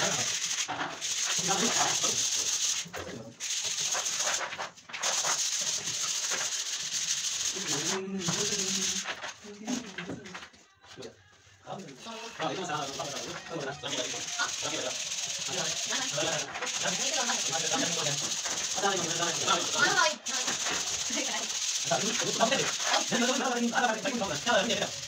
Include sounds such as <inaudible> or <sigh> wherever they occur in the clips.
あ <laughs>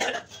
Yeah. <laughs>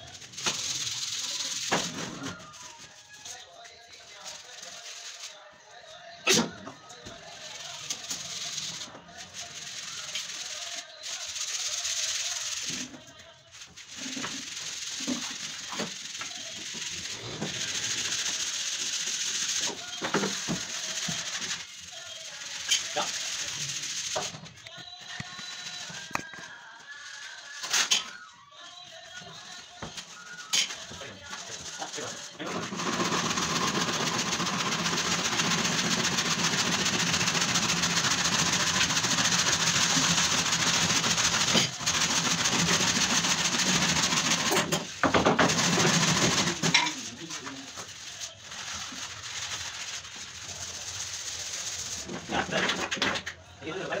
इधर भाई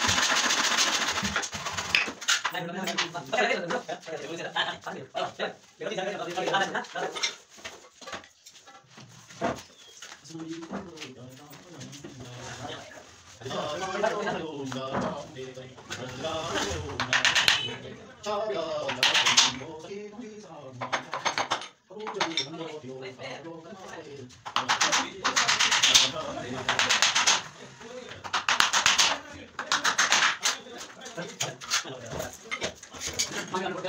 cho đời